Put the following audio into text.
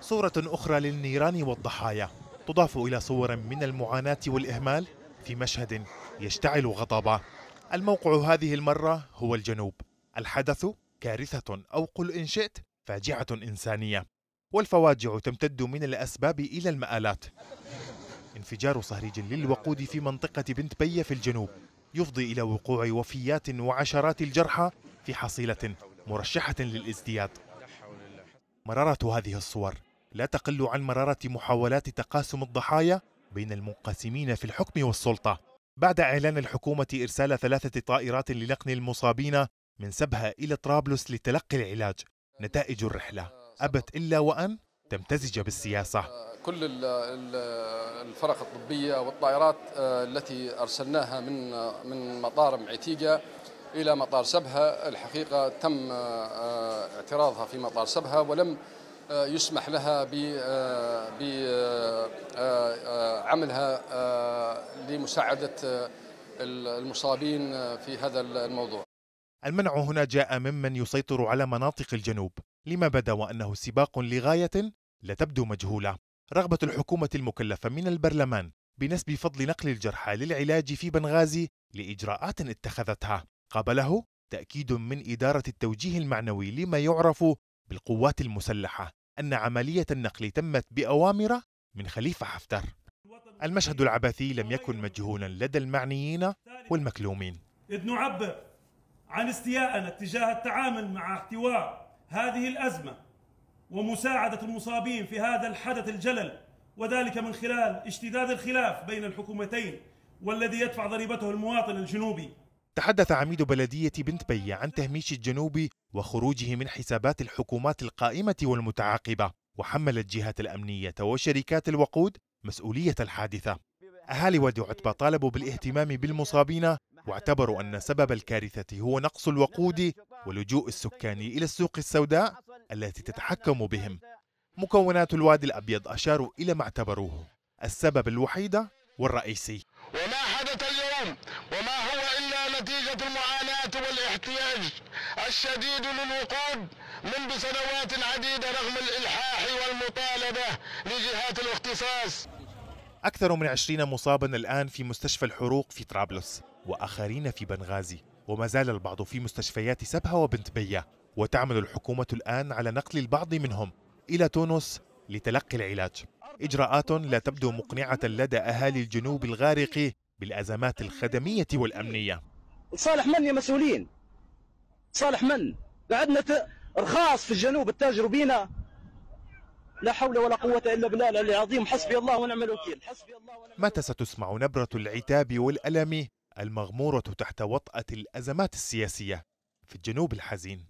صورة أخرى للنيران والضحايا. تضاف إلى صور من المعاناة والإهمال في مشهد يشتعل غضبا. الموقع هذه المرة هو الجنوب. الحدث كارثة أو قل إن شئت فاجعة إنسانية. والفواجع تمتد من الأسباب إلى المآلات. انفجار صهريج للوقود في منطقة بنت بية في الجنوب. يفضي إلى وقوع وفيات وعشرات الجرحى في حصيلة مرشحة للازدياد. مرارة هذه الصور. لا تقل عن مرارة محاولات تقاسم الضحايا بين المنقسمين في الحكم والسلطة. بعد إعلان الحكومة إرسال ثلاثة طائرات لنقل المصابين من سبها إلى طرابلس لتلقي العلاج. نتائج الرحلة أبت إلا وأن تمتزج بالسياسة. كل الفرق الطبية والطائرات التي أرسلناها من من مطار معتيقة إلى مطار سبها. الحقيقة تم اعتراضها في مطار سبها ولم يسمح لها بعملها لمساعدة المصابين في هذا الموضوع. المنع هنا جاء ممن يسيطر على مناطق الجنوب. لما بدا وأنه سباق لغاية لا تبدو مجهولة. رغبة الحكومة المكلفة من البرلمان بنسب فضل نقل الجرحى للعلاج في بنغازي لإجراءات اتخذتها. قابله تأكيد من إدارة التوجيه المعنوي لما يعرف بالقوات المسلحة أن عملية النقل تمت بأوامر من خليفة حفتر. المشهد العبثي لم يكن مجهولا لدى المعنيين والمكلومين. إذ نعبر عن استيائنا تجاه التعامل مع احتواء هذه الأزمة ومساعدة المصابين في هذا الحدث الجلل وذلك من خلال اشتداد الخلاف بين الحكومتين والذي يدفع ضريبته المواطن الجنوبي. تحدث عميد بلدية بنت بية عن تهميش الجنوب وخروجه من حسابات الحكومات القائمة والمتعاقبة وحمل الجهات الأمنية وشركات الوقود مسؤولية الحادثة. أهالي وادي عتبة طالبوا بالاهتمام بالمصابين واعتبروا أن سبب الكارثة هو نقص الوقود ولجوء السكان إلى السوق السوداء التي تتحكم بهم. مكونات الوادي الأبيض أشاروا إلى ما اعتبروه السبب الوحيد والرئيسي. وما حدث اليوم وما هو إلا نتيجة المعاناة والاحتياج الشديد للوقود منذ سنوات عديدة رغم الإلحاح والمطالبة لجهات الاختصاص. أكثر من عشرين مصابا الآن في مستشفى الحروق في طرابلس وآخرين في بنغازي. وما زال البعض في مستشفيات سبها وبنت بية. وتعمل الحكومة الآن على نقل البعض منهم إلى تونس لتلقي العلاج. إجراءات لا تبدو مقنعة لدى أهالي الجنوب الغارق بالأزمات الخدمية والأمنية. صالح من يا مسؤولين؟ صالح من؟ قعدنا رخاص في الجنوب التاجروا بينا. لا حول ولا قوة إلا بالله العلي العظيم. حسبي الله ونعم الوكيل. حسبي الله ونعم متى ستسمع نبرة العتاب والألم المغمورة تحت وطأة الأزمات السياسية في الجنوب الحزين؟